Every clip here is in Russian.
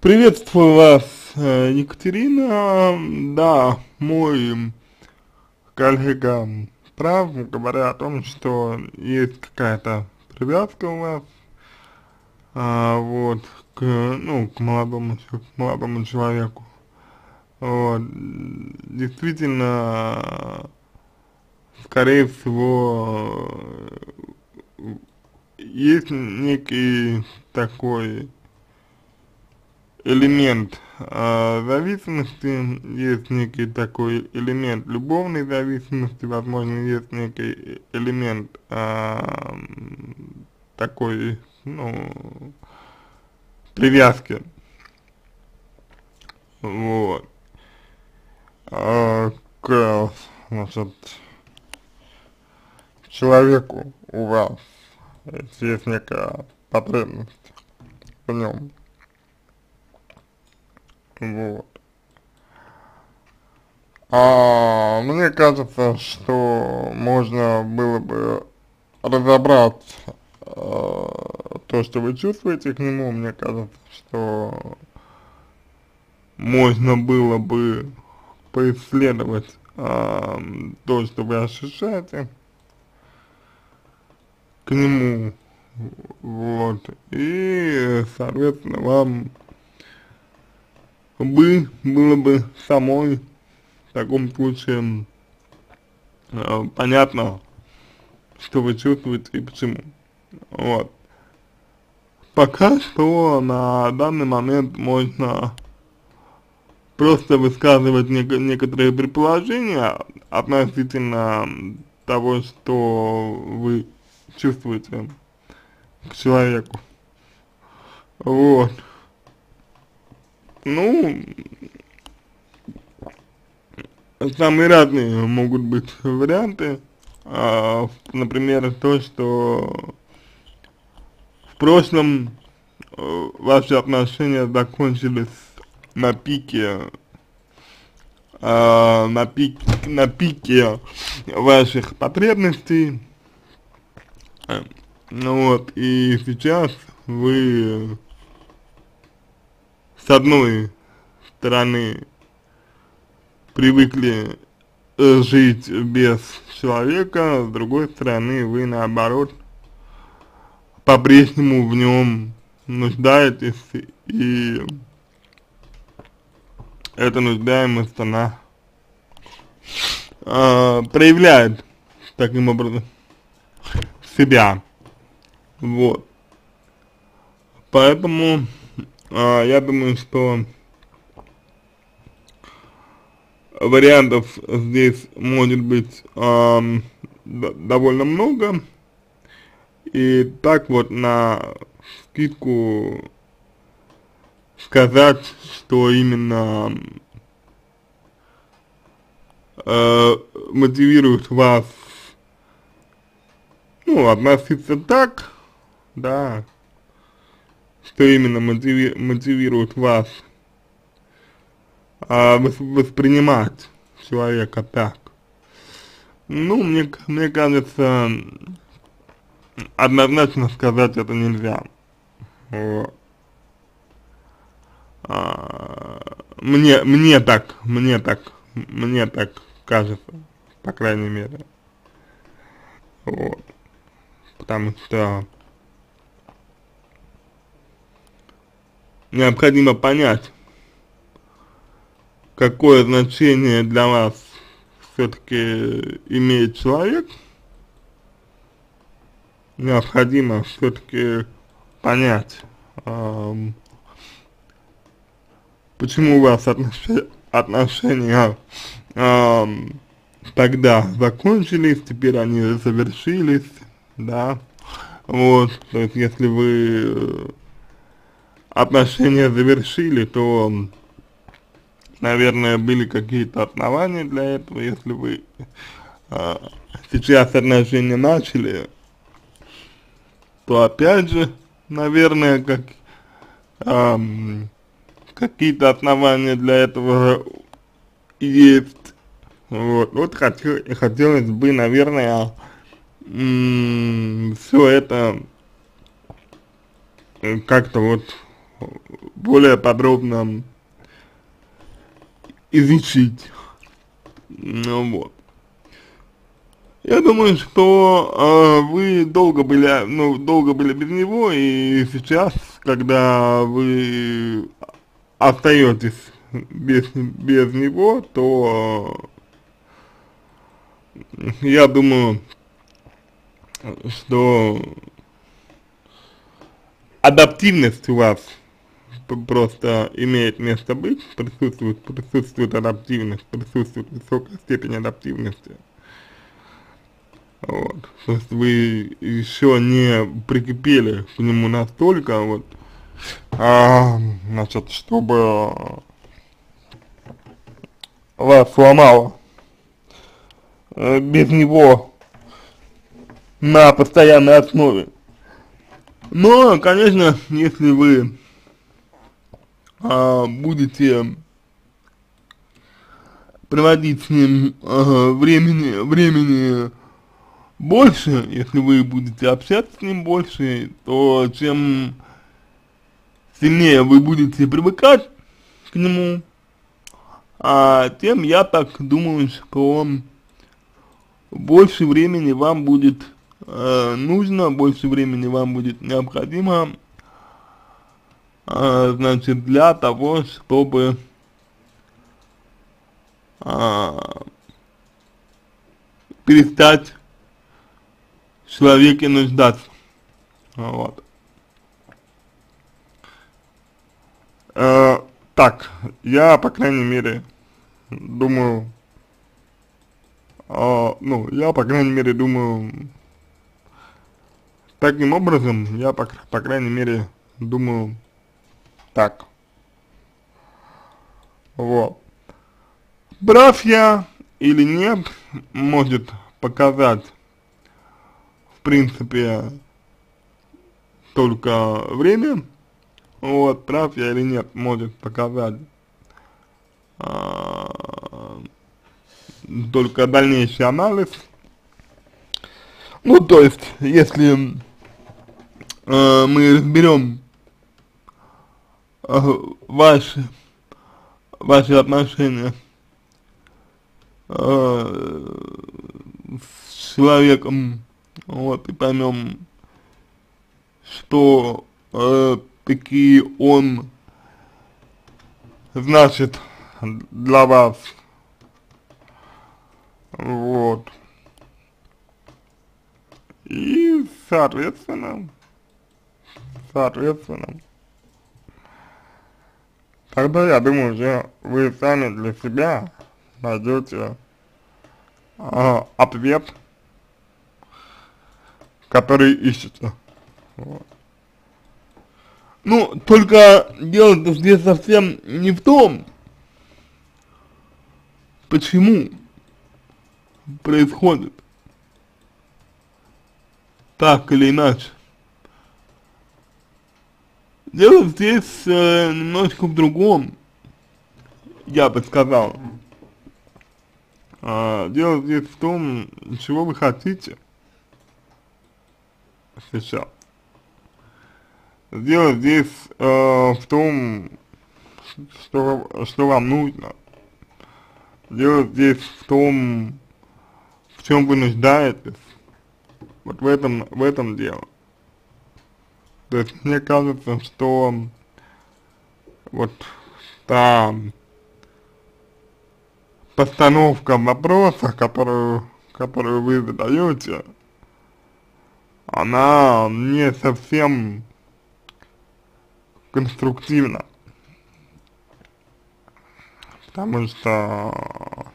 Приветствую вас, э, Екатерина. Да, мой коллега прав, говоря о том, что есть какая-то привязка у вас, а, вот, к, ну, к молодому, к молодому человеку. Вот, действительно, скорее всего, есть некий такой элемент э, зависимости, есть некий такой элемент любовной зависимости, возможно, есть некий элемент э, такой, ну, привязки. Вот. А, к, значит, человеку у вас есть некая потребность в нем. Вот. А мне кажется, что можно было бы разобрать э, то, что вы чувствуете к нему, мне кажется, что можно было бы поисследовать э, то, что вы ощущаете к нему, вот, и, соответственно, вам бы, было бы самой в таком случае э, понятно, что вы чувствуете и почему. Вот. Пока что на данный момент можно просто высказывать нек некоторые предположения относительно того, что вы чувствуете к человеку. Вот. Ну, самые разные могут быть варианты. А, например, то, что в прошлом э, ваши отношения закончились на пике, э, на, пик, на пике ваших потребностей. Ну вот, и сейчас вы с одной стороны привыкли э, жить без человека, с другой стороны вы наоборот по-прежнему в нем нуждаетесь и эта нуждаемость она э, проявляет таким образом себя. Вот. Поэтому а, я думаю, что вариантов здесь может быть а, довольно много. И так вот на скидку сказать, что именно э, мотивирует вас, ну, относиться так, да, что именно мотиви мотивирует вас а, воспринимать человека так. Ну, мне, мне кажется, однозначно сказать это нельзя. Вот. А, мне, мне так, мне так, мне так кажется, по крайней мере. Вот. Потому что необходимо понять, какое значение для вас все-таки имеет человек, необходимо все-таки понять, эм, почему у вас отношения, эм, тогда закончились, теперь они завершились, да, вот, то есть если вы отношения завершили, то, наверное, были какие-то основания для этого, если вы э, сейчас отношения начали, то опять же, наверное, как, э, какие-то основания для этого есть. Вот, вот хотел, хотелось бы, наверное, все это как-то вот более подробно изучить. Ну вот. Я думаю, что э, вы долго были, ну, долго были без него, и сейчас, когда вы остаетесь без, без него, то э, я думаю, что адаптивность у вас просто имеет место быть, присутствует, присутствует адаптивность, присутствует высокая степень адаптивности. Вот. То есть вы еще не прикипели к нему настолько, вот, а, значит, чтобы вас сломало э, без него на постоянной основе. Но, конечно, если вы а, будете проводить с ним а, времени, времени больше, если вы будете общаться с ним больше, то чем сильнее вы будете привыкать к нему, а тем я так думаю, что больше времени вам будет э, нужно, больше времени вам будет необходимо, э, значит, для того, чтобы э, перестать человеке нуждаться. Вот. Э, так, я, по крайней мере, думаю, э, ну, я, по крайней мере, думаю, таким образом, я, по, по крайней мере, думаю, так. Вот. Прав я или нет, может показать принципе, только время, вот, прав я или нет, может показать а, только дальнейший анализ. Ну, то есть, если э, мы разберем ваши, ваши отношения э, с человеком вот, и поймем, что э, какие он значит для вас. Вот. И, соответственно, соответственно, тогда, я думаю, уже вы сами для себя найдете э, ответ которые ищутся. Вот. Ну, только дело-то здесь совсем не в том, почему происходит так или иначе. Дело здесь э, немножко в другом, я бы сказал. А, дело здесь в том, чего вы хотите сейчас. Дело здесь э, в том, что, что вам нужно. Дело здесь в том, в чем вы нуждаетесь. Вот в этом, в этом дело. То есть мне кажется, что вот та постановка вопроса, которую, которую вы задаете, она не совсем конструктивна. Потому что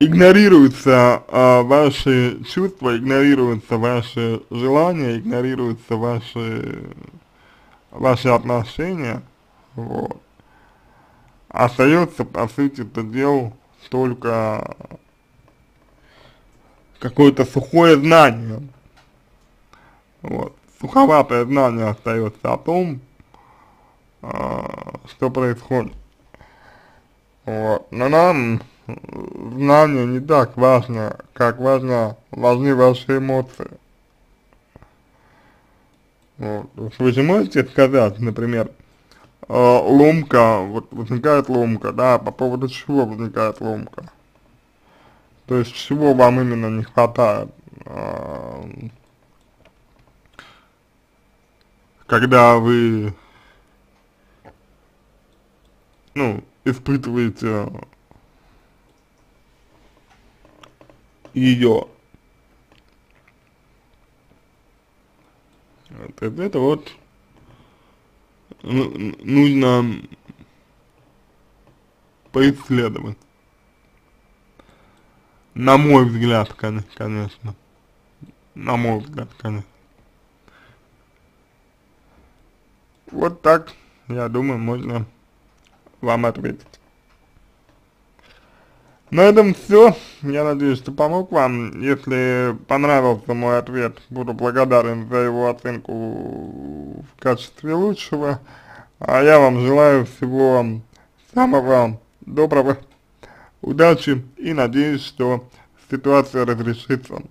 игнорируются а, ваши чувства, игнорируются ваши желания, игнорируются ваши, ваши отношения, вот. Остается, по сути, это дел только какое-то сухое знание. Вот. Суховатое знание остается о том, э, что происходит. Вот. Но нам знание не так важно, как важно, важны ваши эмоции. Вот. Вы же можете сказать, например, э, ломка, вот возникает ломка, да, по поводу чего возникает ломка? То есть чего вам именно не хватает, э, когда вы, ну, испытываете ее. Вот это, вот ну, нужно поисследовать. На мой взгляд, кон- конечно. На мой взгляд, конечно. Вот так, я думаю, можно вам ответить. На этом все. Я надеюсь, что помог вам. Если понравился мой ответ, буду благодарен за его оценку в качестве лучшего. А я вам желаю всего самого доброго, удачи и надеюсь, что ситуация разрешится